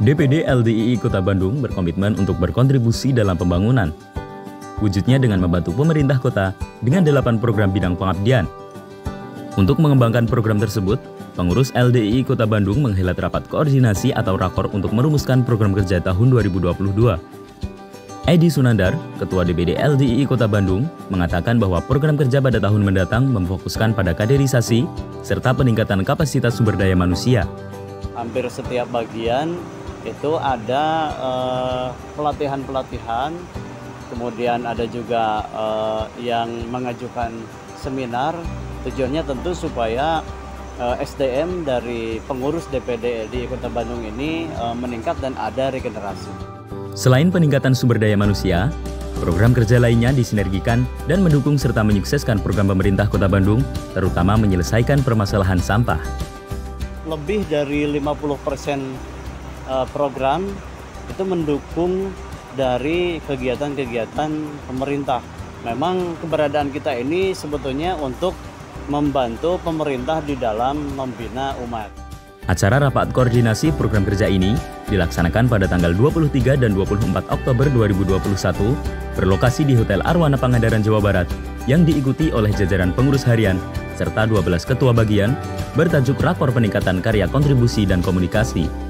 DPD LDII Kota Bandung berkomitmen untuk berkontribusi dalam pembangunan. Wujudnya dengan membantu pemerintah kota dengan delapan program bidang pengabdian. Untuk mengembangkan program tersebut, pengurus LDII Kota Bandung menghelat rapat koordinasi atau rakor untuk merumuskan program kerja tahun 2022. Edi Sunandar, Ketua DPD LDII Kota Bandung, mengatakan bahwa program kerja pada tahun mendatang memfokuskan pada kaderisasi serta peningkatan kapasitas sumber daya manusia. Hampir setiap bagian itu ada eh, pelatihan-pelatihan, kemudian ada juga uh, yang mengajukan seminar. Tujuannya tentu supaya eh, SDM dari pengurus DPD di Kota Bandung ini meningkat dan ada regenerasi. Selain peningkatan sumber daya manusia, program kerja lainnya disinergikan dan mendukung serta menyukseskan program pemerintah Kota Bandung, terutama menyelesaikan permasalahan sampah. Lebih dari 50 persen uh, program itu mendukung dari kegiatan-kegiatan pemerintah. Memang keberadaan kita ini sebetulnya untuk membantu pemerintah di dalam membina umat. Acara rapat koordinasi program kerja ini dilaksanakan pada tanggal 23 dan 24 Oktober 2021 berlokasi di Hotel Arwana Pangandaran Jawa Barat yang diikuti oleh jajaran pengurus harian serta 12 ketua bagian bertajuk Rapor Peningkatan Karya Kontribusi dan Komunikasi